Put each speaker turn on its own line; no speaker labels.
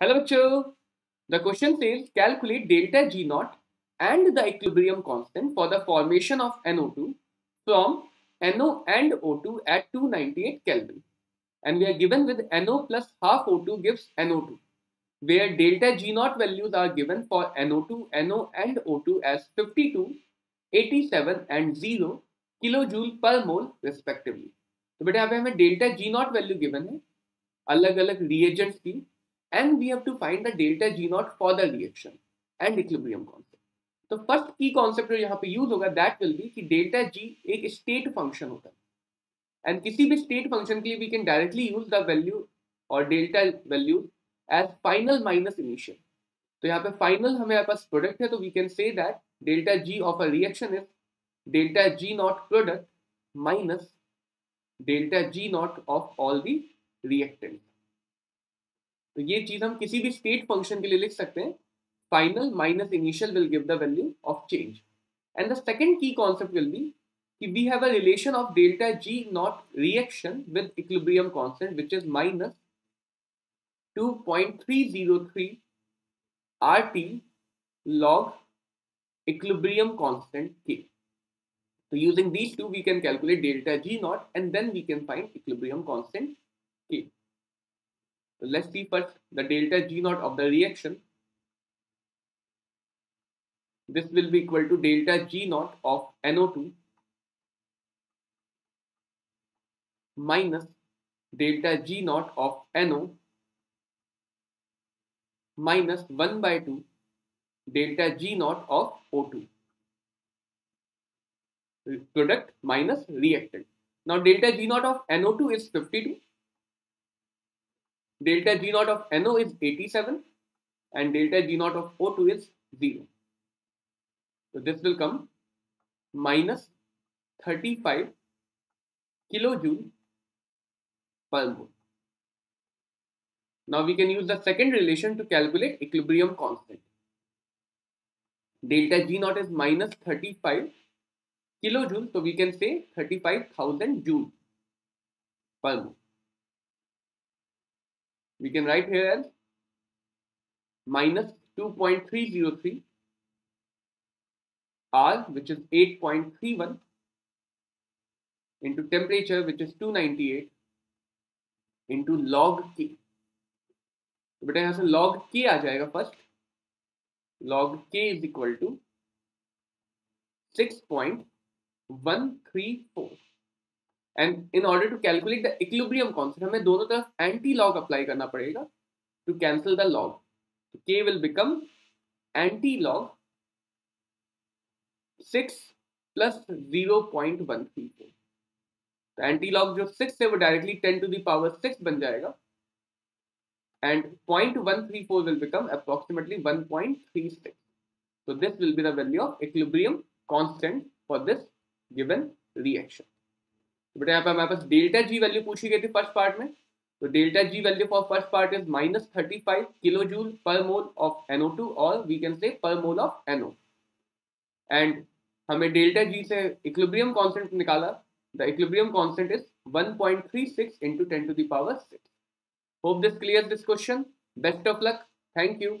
Hello, bachcho. The question says calculate delta G naught and the equilibrium constant for the formation of NO2 from NO and O2 at 298 Kelvin. And we are given with NO plus half O2 gives NO2, where delta G naught values are given for NO2, NO and O2 as 52, 87 and 0 kilojoule per mole respectively. तो बेटा यहाँ पे हमें delta G not value given है अलग अलग reagents की and we have to find the delta G naught for the reaction and equilibrium concept. तो फर्स्ट की कॉन्सेप्ट जो यहाँ पे यूज होगा दैट विल बी कि डेल्टा जी एक स्टेट फंक्शन होता है एंड किसी भी स्टेट फंक्शन के लिए we can directly use the value और delta value as final minus initial तो यहाँ पे फाइनल हमें पास प्रोडक्ट है तो we can say that delta G of a reaction is delta G not product minus delta G not of all the reactant तो ये चीज़ हम किसी भी स्टेट फ़ंक्शन के लिए लिख सकते हैं। Final minus initial will give the value of change and the second key concept will be कि we have a relation of delta G not reaction with equilibrium constant which is minus 2.303 RT log equilibrium constant K तो using these two we can calculate delta G not and then we can find equilibrium constant K Let's see first the delta G naught of the reaction. This will be equal to delta G naught of NO2 minus delta G naught of NO minus 1 by 2 delta G naught of O2 product minus reactant. Now delta G naught of NO2 is 52 delta G naught of NO is 87 and delta G naught of O2 is 0. So this will come minus 35 kilojoule per mole. Now we can use the second relation to calculate equilibrium constant. Delta G naught is minus 35 kilojoule, so we can say 35,000 joule per mole we can write here as minus 2.303 R which is 8.31 into temperature which is 298 into log K. तो बेटा यहाँ से log K आ जाएगा first log K is equal to 6.134 and in order to calculate the equilibrium concept हमें दोनों तरफ़ anti log apply करना पड़ेगा to cancel the log will log six plus zero point one three four तो anti log जो six है, वो directly ten to the power six बन जाएगा. And point one three four will become approximately one point three six so, this will be the value of equilibrium constant for this given reaction. तो बेटा यहाँ पे हमारे पास delta G value पूछी गई थी फ़र्स्ट पार्ट में। तो delta G value for first part is minus thirty five kilo joule per mole of NO two और we can say per mole of NO and हमें डेल्टा जी से equilibrium constant निकाला। The equilibrium constant is 1.36 into 10 to the power 6 hope this clears this question. Best of luck. Thank you.